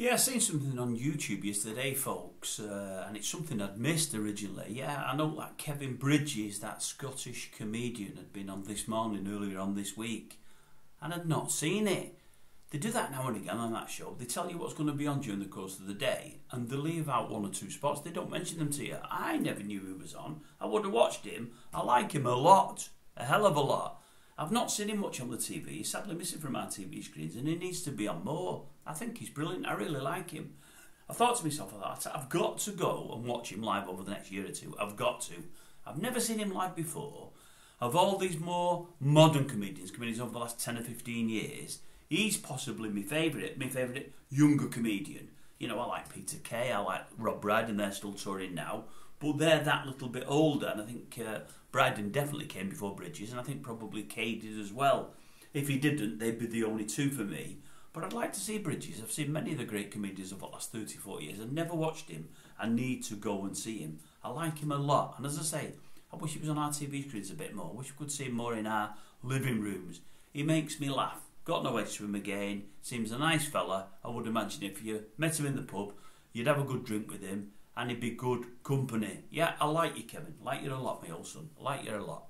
Yeah, I seen something on YouTube yesterday, folks, uh, and it's something I'd missed originally. Yeah, I know that Kevin Bridges, that Scottish comedian, had been on this morning earlier on this week, and I'd not seen it. They do that now and again on that show. They tell you what's going to be on during the course of the day, and they leave out one or two spots. They don't mention them to you. I never knew he was on. I would have watched him. I like him a lot, a hell of a lot. I've not seen him much on the TV. He's sadly missing from our TV screens, and he needs to be on more. I think he's brilliant. I really like him. I thought to myself, I've got to go and watch him live over the next year or two. I've got to. I've never seen him live before. Of all these more modern comedians, comedians over the last 10 or 15 years, he's possibly my favourite, my favourite younger comedian. You know, I like Peter Kay, I like Rob Brydon, they're still touring now, but they're that little bit older, and I think uh, Brydon definitely came before Bridges, and I think probably Kay did as well. If he didn't, they'd be the only two for me. But I'd like to see Bridges. I've seen many of the great comedians of the last 30, 40 years. I've never watched him. I need to go and see him. I like him a lot. And as I say, I wish he was on our TV screens a bit more. I wish we could see him more in our living rooms. He makes me laugh. Got no edge to him again. Seems a nice fella. I would imagine if you met him in the pub, you'd have a good drink with him and he'd be good company. Yeah, I like you, Kevin. Like you a lot, my old son. I like you a lot.